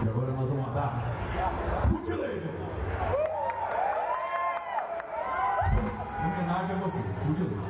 E agora nós vamos matar Mutilator. Em homenagem a você, Mutilator.